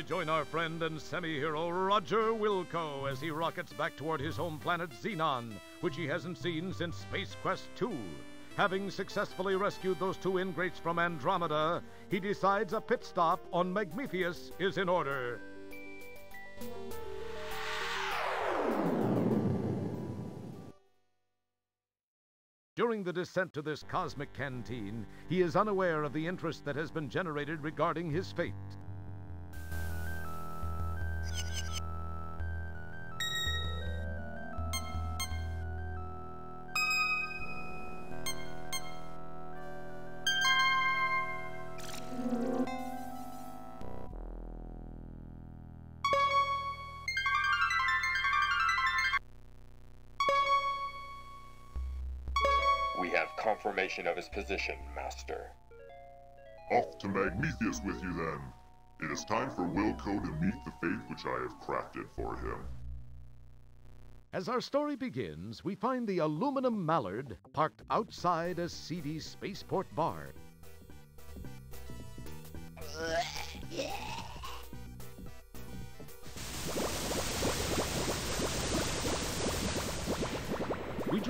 rejoin our friend and semi hero Roger Wilco as he rockets back toward his home planet Xenon, which he hasn't seen since Space Quest 2. Having successfully rescued those two ingrates from Andromeda, he decides a pit stop on Magmethius is in order. During the descent to this cosmic canteen, he is unaware of the interest that has been generated regarding his fate. Confirmation of his position, Master. Off to Magmethius with you then. It is time for Wilco to meet the fate which I have crafted for him. As our story begins, we find the aluminum mallard parked outside a seedy spaceport bar.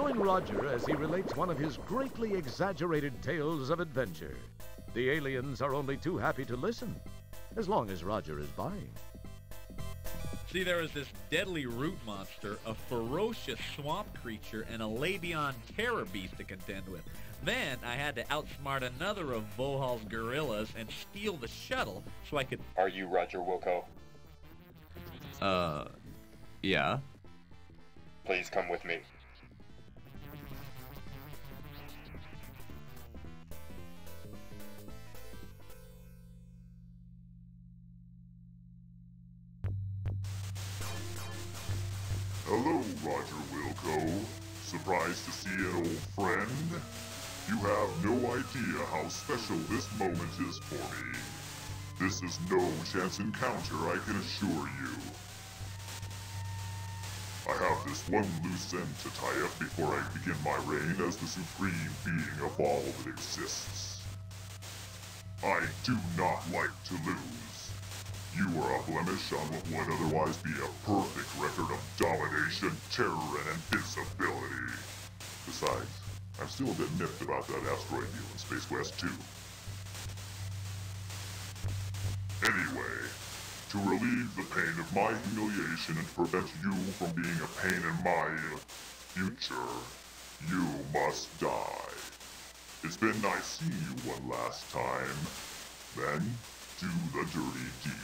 Join Roger as he relates one of his greatly exaggerated tales of adventure. The aliens are only too happy to listen, as long as Roger is buying. See, there is this deadly root monster, a ferocious swamp creature, and a Labion terror beast to contend with. Then I had to outsmart another of Vohaul's gorillas and steal the shuttle so I could. Are you Roger Wilco? Uh, yeah. Please come with me. Hello, Roger Wilco. Surprised to see an old friend? You have no idea how special this moment is for me. This is no chance encounter, I can assure you. I have this one loose end to tie up before I begin my reign as the supreme being of all that exists. I do not like to lose. You are a blemish on what would otherwise be a perfect record of domination, terror, and invincibility. Besides, I'm still a bit miffed about that asteroid deal in Space Quest 2. Anyway, to relieve the pain of my humiliation and prevent you from being a pain in my future, you must die. It's been nice seeing you one last time. Then, do the dirty deed.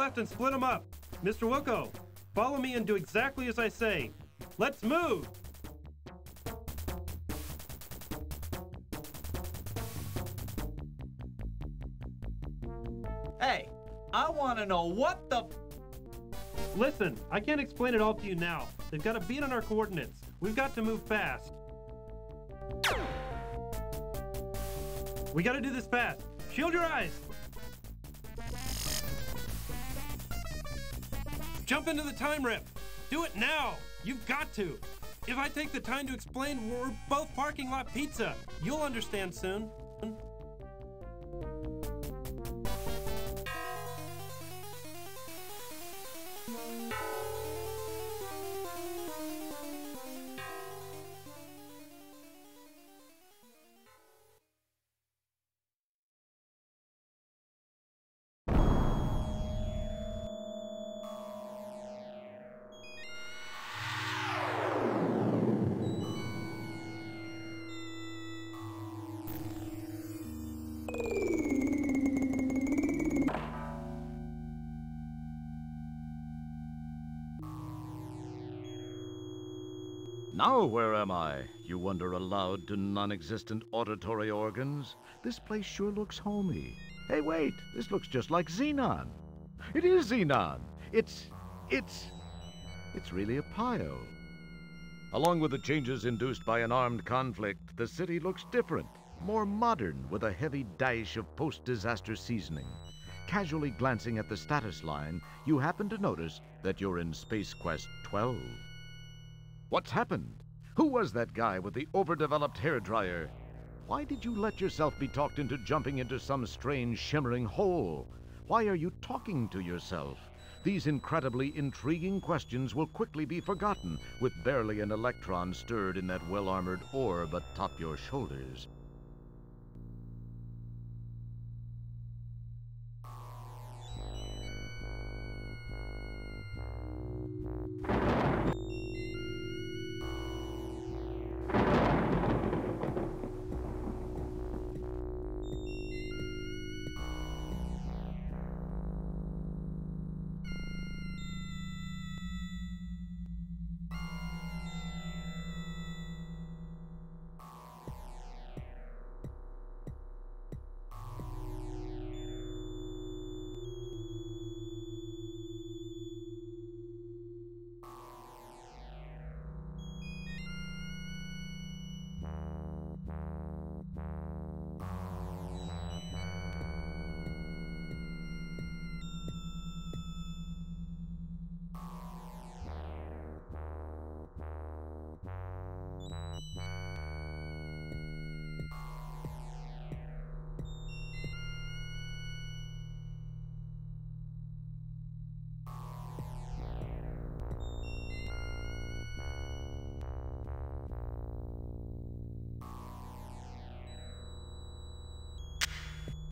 Left and split them up. Mr. Wilco, follow me and do exactly as I say. Let's move! Hey, I want to know what the. Listen, I can't explain it all to you now. They've got a beat on our coordinates. We've got to move fast. We gotta do this fast. Shield your eyes! Jump into the time rip! Do it now! You've got to! If I take the time to explain, we're both parking lot pizza. You'll understand soon. Now, where am I? You wonder aloud to non existent auditory organs. This place sure looks homey. Hey, wait, this looks just like Xenon. It is Xenon. It's. it's. it's really a pile. Along with the changes induced by an armed conflict, the city looks different, more modern, with a heavy dash of post disaster seasoning. Casually glancing at the status line, you happen to notice that you're in Space Quest 12. What's happened? Who was that guy with the overdeveloped hair dryer? Why did you let yourself be talked into jumping into some strange shimmering hole? Why are you talking to yourself? These incredibly intriguing questions will quickly be forgotten with barely an electron stirred in that well armored orb atop your shoulders.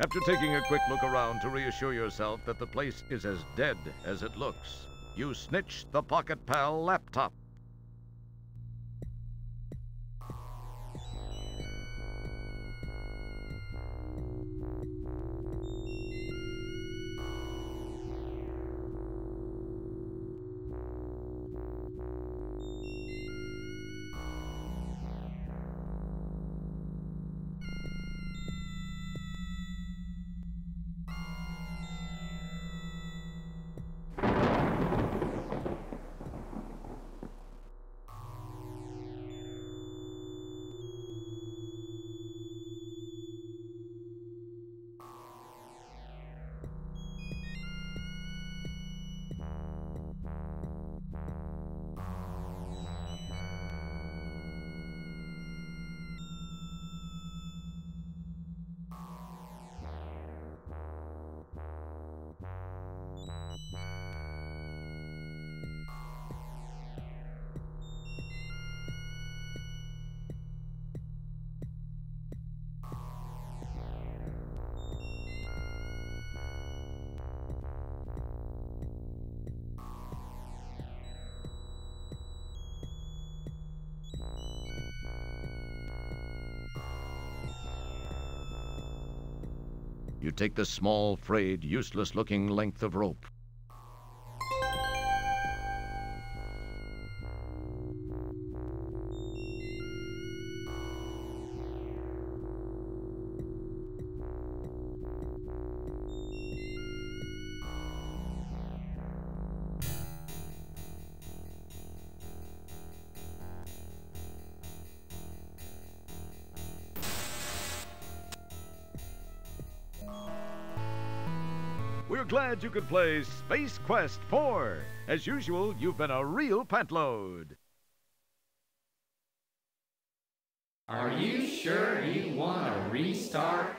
After taking a quick look around to reassure yourself that the place is as dead as it looks, you snitch the Pocket Pal laptop. You take the small, frayed, useless looking length of rope. We're glad you could play Space Quest 4. As usual, you've been a real pantload. Are you sure you want to restart?